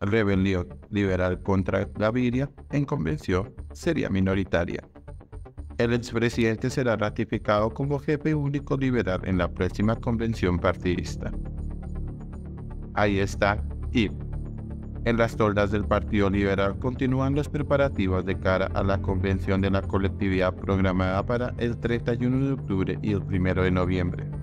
rebelión liberal contra Gaviria en convención sería minoritaria. El expresidente será ratificado como jefe único liberal en la próxima convención partidista. Ahí está, y en las toldas del Partido Liberal continúan los preparativos de cara a la convención de la colectividad programada para el 31 de octubre y el 1 de noviembre.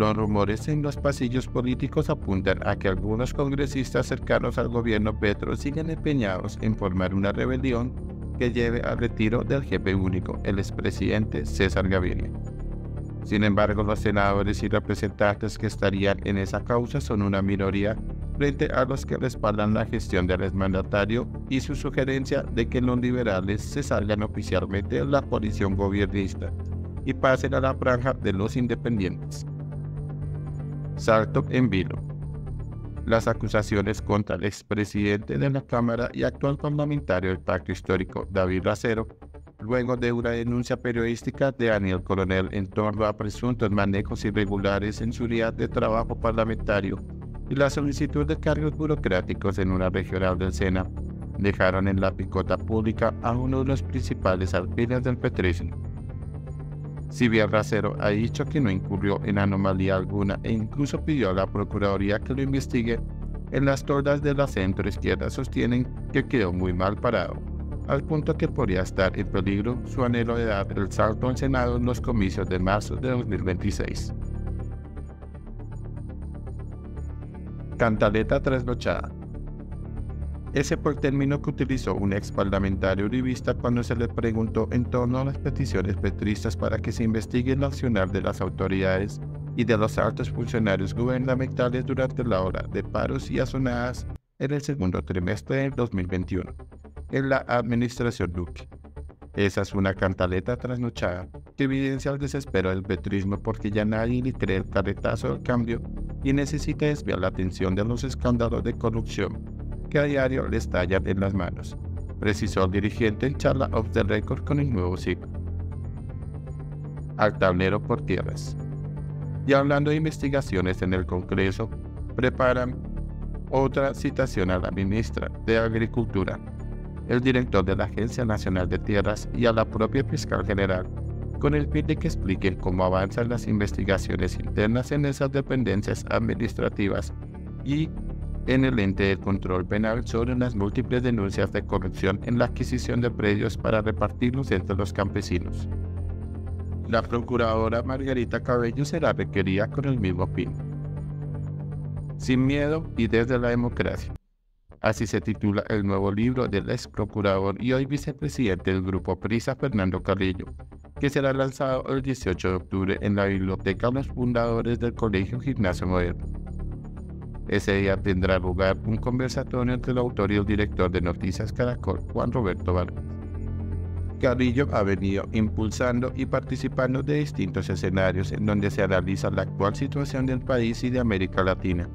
Los rumores en los pasillos políticos apuntan a que algunos congresistas cercanos al gobierno Petro siguen empeñados en formar una rebelión que lleve al retiro del jefe único, el expresidente César Gaviria. Sin embargo, los senadores y representantes que estarían en esa causa son una minoría frente a los que respaldan la gestión del exmandatario y su sugerencia de que los liberales se salgan oficialmente de la coalición gobernista y pasen a la franja de los independientes. Salto en vilo las acusaciones contra el expresidente de la Cámara y actual parlamentario del Pacto Histórico, David Racero, luego de una denuncia periodística de Daniel Coronel en torno a presuntos manejos irregulares en su día de trabajo parlamentario y la solicitud de cargos burocráticos en una regional del Sena, dejaron en la picota pública a uno de los principales alfiles del petrismo. Si bien Racero ha dicho que no incurrió en anomalía alguna e incluso pidió a la Procuraduría que lo investigue, en las tordas de la centro izquierda sostienen que quedó muy mal parado, al punto que podría estar en peligro su anhelo de dar el salto al Senado en los comicios de marzo de 2026. Cantaleta trasnochada. Ese fue el término que utilizó un ex parlamentario uribista cuando se le preguntó en torno a las peticiones petristas para que se investigue el accionar de las autoridades y de los altos funcionarios gubernamentales durante la hora de paros y azonadas en el segundo trimestre del 2021, en la administración Duque. Esa es una cantaleta trasnochada que evidencia el desespero del petrismo porque ya nadie le cree el carretazo del cambio y necesita desviar la atención de los escándalos de corrupción que a diario le estallan en las manos, precisó el dirigente en charla off the record con el nuevo ciclo. Al tablero por tierras. Y hablando de investigaciones en el Congreso, preparan otra citación a la ministra de Agricultura, el director de la Agencia Nacional de Tierras y a la propia fiscal general, con el fin de que expliquen cómo avanzan las investigaciones internas en esas dependencias administrativas y en el ente de control penal sobre las múltiples denuncias de corrupción en la adquisición de predios para repartirlos entre los campesinos. La procuradora Margarita Cabello será requerida con el mismo fin. Sin miedo y desde la democracia. Así se titula el nuevo libro del ex procurador y hoy vicepresidente del Grupo Prisa, Fernando Carrillo, que será lanzado el 18 de octubre en la Biblioteca de los Fundadores del Colegio Gimnasio Moderno. Ese día tendrá lugar un conversatorio entre el autor y el director de Noticias Caracol, Juan Roberto Vargas. Carrillo ha venido impulsando y participando de distintos escenarios en donde se analiza la actual situación del país y de América Latina,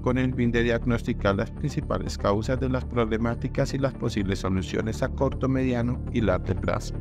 con el fin de diagnosticar las principales causas de las problemáticas y las posibles soluciones a corto, mediano y largo plazo.